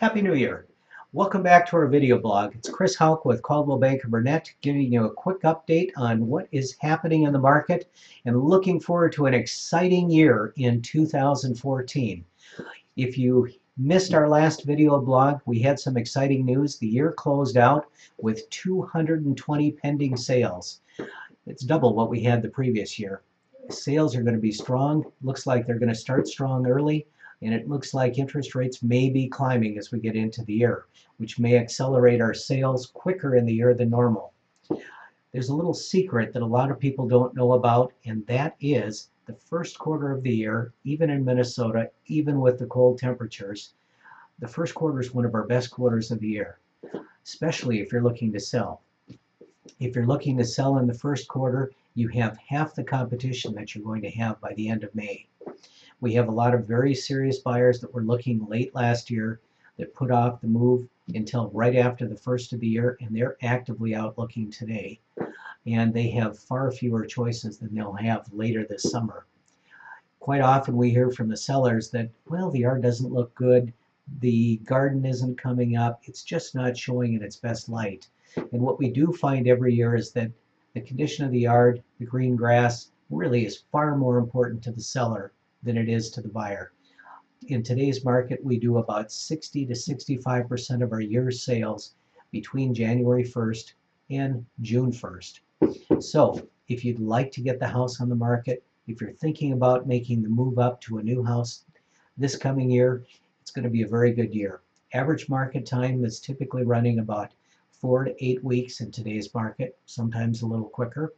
Happy New Year. Welcome back to our video blog. It's Chris Hauck with Coldwell Banker Burnet giving you a quick update on what is happening in the market and looking forward to an exciting year in 2014. If you missed our last video blog, we had some exciting news. The year closed out with 220 pending sales. It's double what we had the previous year. Sales are going to be strong. Looks like they're going to start strong early and it looks like interest rates may be climbing as we get into the year, which may accelerate our sales quicker in the year than normal. There's a little secret that a lot of people don't know about, and that is the first quarter of the year, even in Minnesota, even with the cold temperatures, the first quarter is one of our best quarters of the year, especially if you're looking to sell. If you're looking to sell in the first quarter, you have half the competition that you're going to have by the end of May. We have a lot of very serious buyers that were looking late last year that put off the move until right after the first of the year and they're actively out looking today and they have far fewer choices than they'll have later this summer. Quite often we hear from the sellers that well the yard doesn't look good the garden isn't coming up it's just not showing in its best light and what we do find every year is that the condition of the yard the green grass really is far more important to the seller than it is to the buyer. In today's market, we do about 60 to 65% of our year's sales between January 1st and June 1st. So if you'd like to get the house on the market, if you're thinking about making the move up to a new house this coming year, it's going to be a very good year. Average market time is typically running about four to eight weeks in today's market, sometimes a little quicker.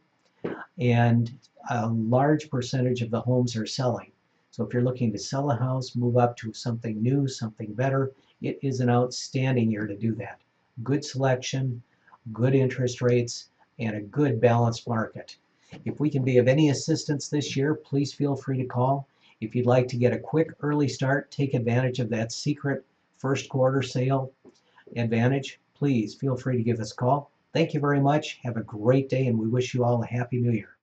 And a large percentage of the homes are selling. So if you're looking to sell a house, move up to something new, something better, it is an outstanding year to do that. Good selection, good interest rates, and a good balanced market. If we can be of any assistance this year, please feel free to call. If you'd like to get a quick early start, take advantage of that secret first quarter sale advantage, please feel free to give us a call. Thank you very much. Have a great day, and we wish you all a Happy New Year.